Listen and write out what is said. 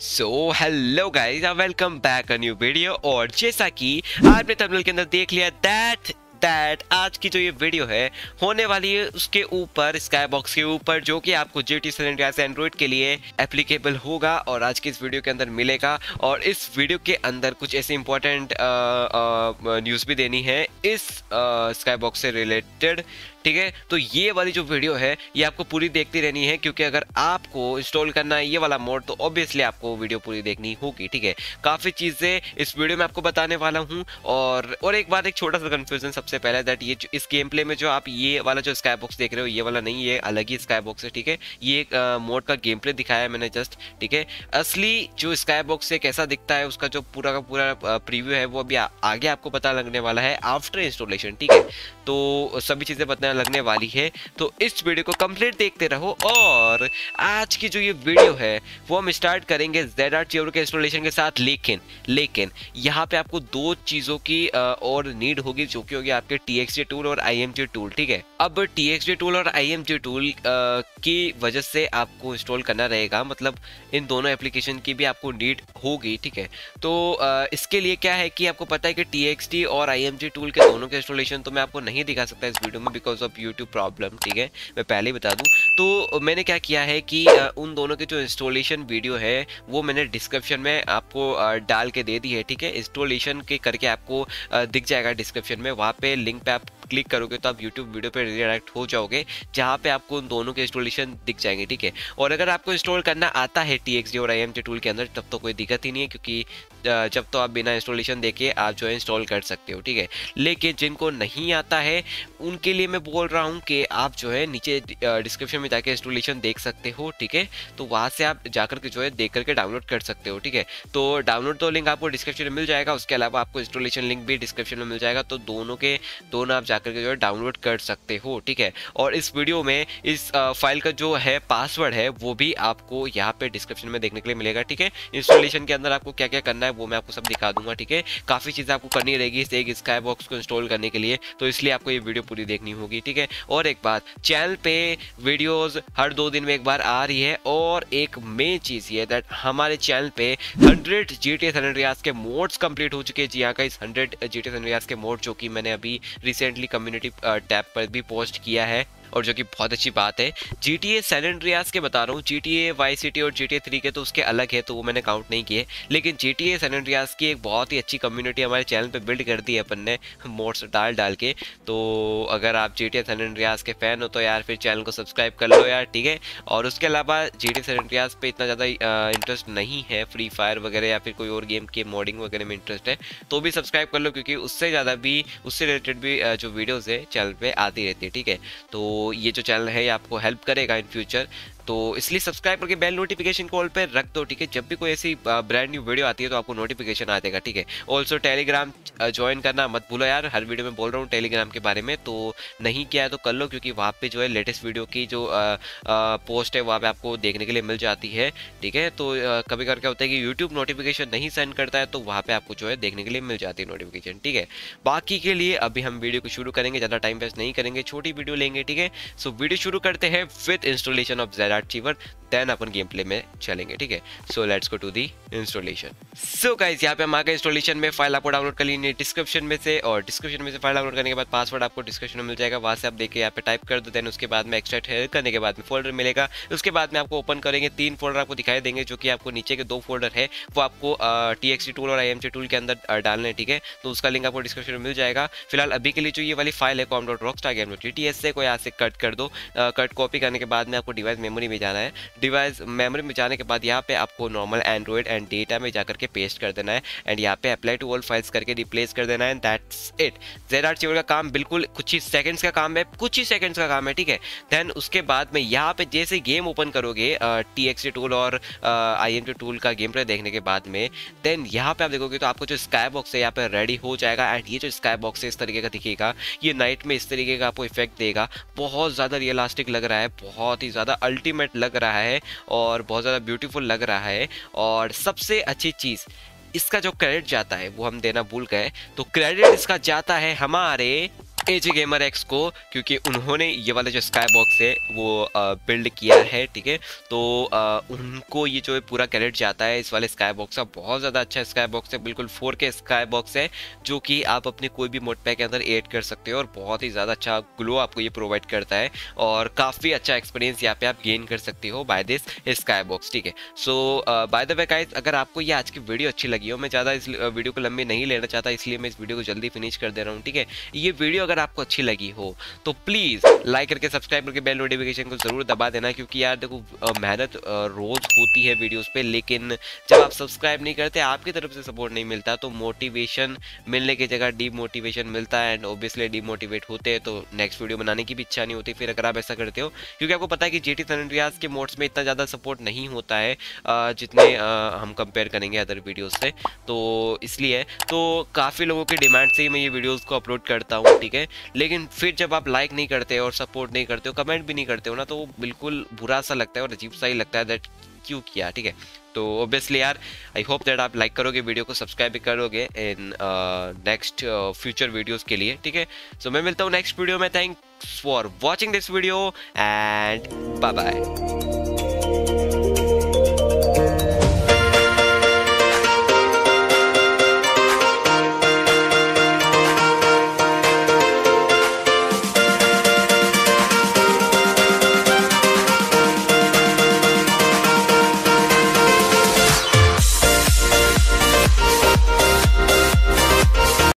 So hello guys welcome back a new video और जैसा कि आपने थंबनेल के अंदर देख लिया दैट दैट आज की जो ये वीडियो है, होने वाली है उसके ऊपर स्काई बॉक्स के ऊपर, जो कि आपको जी टी से एंड्रॉइड के लिए एप्लीकेबल होगा और आज की इस वीडियो के अंदर मिलेगा। और इस वीडियो के अंदर कुछ ऐसी इंपॉर्टेंट न्यूज़ भी देनी है इस स्काई बॉक्स से रिलेटेड ठीक है? तो ये वाली जो वीडियो है, ये आपको पूरी देखती रहनी है, क्योंकि अगर आपको इंस्टॉल करना है ये वाला मोड तो ऑब्वियसली आपको वीडियो पूरी देखनी होगी, ठीक है? काफ़ी चीज़ें इस वीडियो में आपको बताने वाला हूँ, और और एक बात, एक छोटा सा कन्फ्यूज़न सबसे पहले दैट ये इस गेम प्ले में जो आप ये वाला जो स्काई बॉक्स देख रहे हो, ये वाला नहीं, ये अलग ही स्काई बॉक्स है, ठीक है? ये एक मोड का गेम प्ले दिखाया है मैंने जस्ट ठीक है? असली जो स्काई बॉक्स से कैसा दिखता है, उसका जो पूरा का पूरा प्रीव्यू है, वो अभी आगे आपको पता लगने वाला है आफ्टर इंस्टॉलेशन ठीक है? तो सभी चीज़ें बताने लगने वाली है। तो इस वीडियो को कंप्लीट देखते रहो और आज की जो ये वीडियो है, वो हम स्टार्ट करेंगे जेड आर के इंस्टॉलेशन के साथ। लेकिन लेकिन, यहाँ पे आपको दो चीज़ों की और नीड होगी, जो कि होगी आपके टी टूल और आई टूल ठीक है? अब टी टूल और आई टूल की वजह से आपको इंस्टॉल करना रहेगा। मतलब इन दोनों एप्लीकेशन की भी आपको नीड होगी, ठीक है? तो इसके लिए क्या है कि आपको पता है कि टी और आई टूल के दोनों के इंस्टॉलेशन तो मैं आपको नहीं दिखा सकता इस वीडियो में बिकॉज़ ऑफ़ यूट्यूब प्रॉब्लम ठीक है? मैं पहले ही बता दूँ। तो मैंने क्या किया है कि उन दोनों के जो इंस्टॉलेशन वीडियो है, वो मैंने डिस्क्रिप्शन में आपको डाल के दे दी है, ठीक है? इंस्टॉलेशन के करके आपको दिख जाएगा डिस्क्रिप्शन में। वहाँ पे लिंक पे आप क्लिक करोगे तो आप यूट्यूब वीडियो पे रिडायरेक्ट हो जाओगे, जहाँ पे आपको उन दोनों के इंस्टॉलेशन दिख जाएँगे, ठीक है? और अगर आपको इंस्टॉल करना आता है टी और आई टूल के अंदर, तब तो कोई दिक्कत ही नहीं है, क्योंकि जब तो आप बिना इंस्टॉलेशन देखे आप जो है इंस्टॉल कर सकते हो, ठीक है? लेकिन जिनको नहीं आता है, उनके लिए मैं बोल रहा हूँ कि आप जो है नीचे डिस्क्रिप्शन में जाके इंस्टॉलेशन देख सकते हो, ठीक है? तो वहाँ से आप जाकर के जो है देख करके डाउनलोड कर सकते हो, ठीक है? तो डाउनलोड तो लिंक आपको डिस्क्रिप्शन में मिल जाएगा, उसके अलावा आपको इंस्टॉलेशन लिंक भी डिस्क्रिप्शन में मिल जाएगा तो दोनों के, दोनों आप जाकर के जो है डाउनलोड कर सकते हो, ठीक है? और इस वीडियो में इस फ़ाइल का जो है पासवर्ड है, वो भी आपको यहाँ पे डिस्क्रिप्शन में देखने के लिए मिलेगा, ठीक है? इंस्टॉलेशन के अंदर आपको क्या क्या करना है, वो मैं आपको सब दिखा दूँगा, ठीक है? काफ़ी चीज़ें आपको करनी रहेगी इस एक स्काई बॉक्स को इंस्टॉल करने के लिए तो इसलिए आपको ये वीडियो पूरी देखनी होगी, ठीक है? और एक बात चैनल पे वीडियोस हर दो दिन में एक बार आ रही है, और एक मेन चीज़ ये दैट हमारे चैनल पे हंड्रेड जी टी के मोड्स कंप्लीट हो चुके हैं। जी हाँ का इस हंड्रेड जी टी के मोड जो कि मैंने अभी रिसेंटली कम्युनिटी टैब पर भी पोस्ट किया है। और जो कि बहुत अच्छी बात है। जी टी ए सैलेंड्रियाज के बता रहा हूँ। G T A Vice City और जी टी ए थ्री के तो उसके अलग है तो वो मैंने काउंट नहीं किए। लेकिन जी टी ए सैलेंड्रियाज की एक बहुत ही अच्छी कम्युनिटी हमारे चैनल पर बिल्ड कर दी है अपन ने, मोड्स डाल डाल के। तो अगर आप जी टी ए सैलेंड्रियाज के फ़ैन हो तो यार फिर चैनल को सब्सक्राइब कर लो यार, ठीक है? और उसके अलावा जी टी सैलेंड्रियाज पर इतना ज़्यादा इंटरेस्ट नहीं है फ्री फायर वगैरह या फिर कोई और गेम के मॉडिंग वगैरह में इंटरेस्ट है तो भी सब्सक्राइब कर लो, क्योंकि उससे ज़्यादा भी, उससे रिलेटेड भी जो वीडियोज़ है चैनल पर आती रहती है, ठीक है? तो ये जो चैनल है ये आपको हेल्प करेगा इन फ्यूचर तो इसलिए सब्सक्राइब करके बेल नोटिफिकेशन कॉल पर रख दो, ठीक है? जब भी कोई ऐसी ब्रांड न्यू वीडियो आती है तो आपको नोटिफिकेशन आ जाएगा, ठीक है? ऑल्सो टेलीग्राम ज्वाइन करना मत भूलो यार, हर वीडियो में बोल रहा हूँ टेलीग्राम के बारे में तो नहीं किया है तो कर लो, क्योंकि वहाँ पे जो है लेटेस्ट वीडियो की जो पोस्ट है वहाँ पे आपको देखने के लिए मिल जाती है, ठीक है? तो कभी कभी क्या होता है कि यूट्यूब नोटिफिकेशन नहीं सेंड करता है तो वहाँ पे आपको जो है देखने के लिए मिल जाती है नोटिफिकेशन ठीक है? बाकी के लिए अभी हम वीडियो को शुरू करेंगे, ज़्यादा टाइम वेस्ट नहीं करेंगे, छोटी वीडियो लेंगे, ठीक है? सो वीडियो शुरू करते हैं with installation of Z cheater then upon game play में चलेंगे, ठीक है? So let's go to the installation so guys यहाँ पे हम आगे इंस्टॉलेशन में। फ़ाइल आपको डाउनलोड कर लीजिए डिस्क्रिप्शन में से और डिस्क्रिप्शन में से फ़ाइल डाउनलोड करने के बाद पासवर्ड आपको डिस्क्रिप्शन में मिल जाएगा। वहाँ से आप देखिए, यहाँ पे टाइप कर दो देन उसके बाद में एक्सट्रैक्ट करने के बाद में फोल्डर मिलेगा। उसके बाद में आपको ओपन करेंगे, तीन फोल्डर आपको दिखाई देंगे, जो कि आपको नीचे के दो फोल्डर है। वो आपको टी टूल और आई टूल के अंदर डालने ठीक है? तो उसका लिंक आपको डिस्क्रिप्शन में मिल जाएगा। फ़िलहाल अभी के लिए जो ये वाली फ़ाइल है com dot Rockstar game T T S से कोई यहाँ से कट कर दो। कट कॉपी करने के बाद में आपको डिवाइस मेमोरी में जाना है। डिवाइस मेमोरी में जाने के बाद यहाँ पे आपको नॉर्मल एंड्रॉइड एंड डेटा में जाकर के पेस्ट कर देना है एंड यहाँ पे अप्लाई टू ऑल फाइल्स करके रिप्लेस कर देना है दैट्स इट जेड आर का काम बिल्कुल कुछ ही सेकंड्स का काम है, कुछ ही सेकंड्स का काम है, ठीक है? देन उसके बाद में यहाँ पे जैसे गेम ओपन करोगे टी एक्स टूल और आई एम टूल का गेम प्ले देखने के बाद में देन यहाँ पे आप देखोगे तो आपको जो स्काई बॉक्स है यहाँ पे रेडी हो जाएगा एंड ये जो स्काई बॉक्स है इस तरीके का दिखेगा, ये नाइट में इस तरीके का आपको इफ़ेक्ट देगा। बहुत ज़्यादा रियलास्टिक लग रहा है, बहुत ही ज़्यादा अल्टीमेट लग रहा है। और बहुत ज़्यादा ब्यूटीफुल लग रहा है और सबसे अच्छी चीज़, इसका जो क्रेडिट जाता है वो हम देना भूल गए। तो क्रेडिट इसका जाता है हमारे एजे गेमर एक्स को क्योंकि उन्होंने ये वाला जो स्काई बॉक्स है वो बिल्ड किया है ठीक है? तो आ, उनको ये जो है पूरा क्रेडिट जाता है इस वाले स्काई बॉक्स का। बहुत ज़्यादा अच्छा स्काई बॉक्स है बिल्कुल फोर के स्काई बॉक्स है जो कि आप अपने कोई भी मोड पैक के अंदर एड कर सकते हो और बहुत ही ज़्यादा अच्छा ग्लो आपको ये प्रोवाइड करता है और काफ़ी अच्छा एक्सपीरियंस यहाँ पे आप गेन कर सकते हो बाय दिस स्काई बॉक्स ठीक है? सो बाय द वे अगर आपको ये आज की वीडियो अच्छी लगी हो मैं ज़्यादा इस वीडियो को लंबी नहीं लेना चाहता इसलिए मैं इस वीडियो को जल्दी फिनिश कर दे रहा हूँ ठीक है? ये वीडियो अगर आपको अच्छी लगी हो तो प्लीज़ लाइक करके सब्सक्राइब करके बेल नोटिफिकेशन को ज़रूर दबा देना, क्योंकि यार देखो मेहनत रोज़ होती है वीडियोस पे, लेकिन जब आप सब्सक्राइब नहीं करते, आपकी तरफ़ से सपोर्ट नहीं मिलता तो मोटिवेशन मिलने की जगह डीमोटिवेशन मिलता है एंड ऑब्वियसली डीमोटिवेट होते हैं तो नेक्स्ट वीडियो बनाने की भी इच्छा नहीं होती। फिर अगर आप ऐसा करते हो, क्योंकि आपको पता है कि जी टी के मोड्स में इतना ज़्यादा सपोर्ट नहीं होता है जितने हम कंपेयर करेंगे अदर वीडियोज़ से तो इसलिए तो काफ़ी लोगों की डिमांड से ही मैं ये वीडियोज़ को अपलोड करता हूँ, ठीक है? लेकिन फिर जब आप लाइक नहीं करते और सपोर्ट नहीं करते हो कमेंट भी नहीं करते हो ना तो वो बिल्कुल बुरा सा लगता है और अजीब सा ही लगता है दैट क्यों किया, ठीक है? तो ऑब्वियसली यार आई होप दैट आप लाइक करोगे वीडियो को सब्सक्राइब भी करोगे इन नेक्स्ट फ्यूचर वीडियोस के लिए, ठीक है? सो मैं मिलता हूँ नेक्स्ट वीडियो में. Thanks for watching this video and bye bye